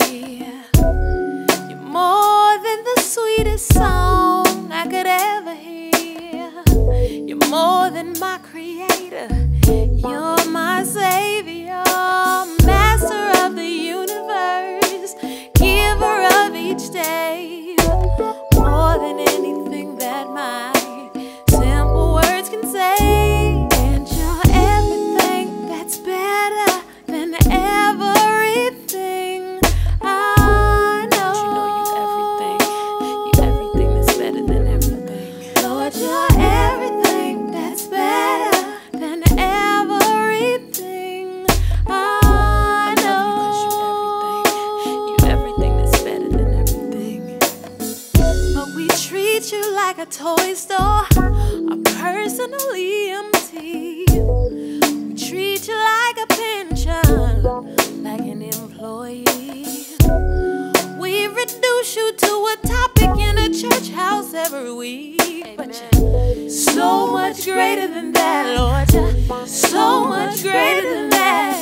You're more than the sweetest song I could ever hear. You're more than my creator. You're my savior, master of the universe, giver of each day. treat you like a toy store. I'm personally empty. We treat you like a pension Like an employee. We reduce you to a topic in a church house every week. Amen. But you're so much greater than that, Lord. You're so much greater than that.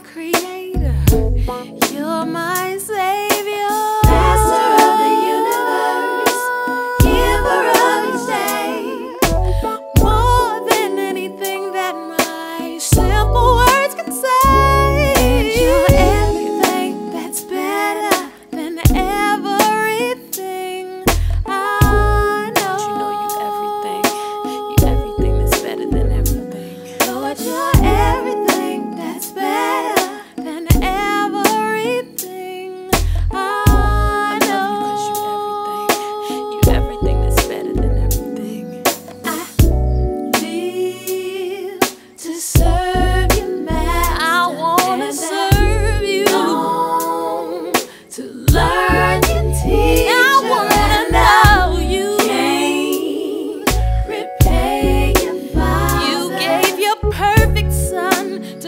Creator. You're my savior.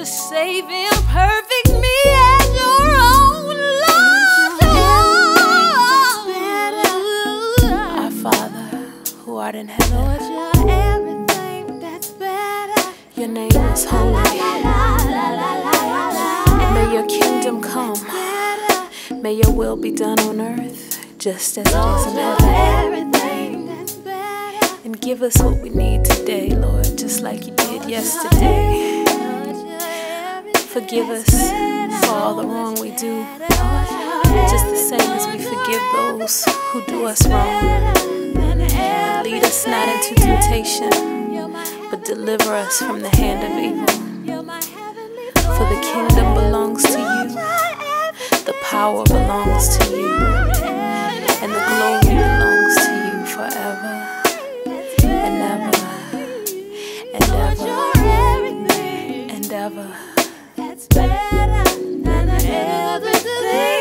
To save imperfect me as your own Lord. Our Father, who art in heaven, Lord, you're everything that's better. your name is holy. May your kingdom come. May your will be done on earth, just as it is in heaven. Everything that's better. And give us what we need today, Lord, just like you did yesterday. Forgive us for all the wrong we do, just the same as we forgive those who do us wrong. Lead us not into temptation, but deliver us from the hand of evil. For the kingdom belongs to you, the power belongs to you, and the glory belongs to you forever and ever and ever and ever better than I ever dreamed.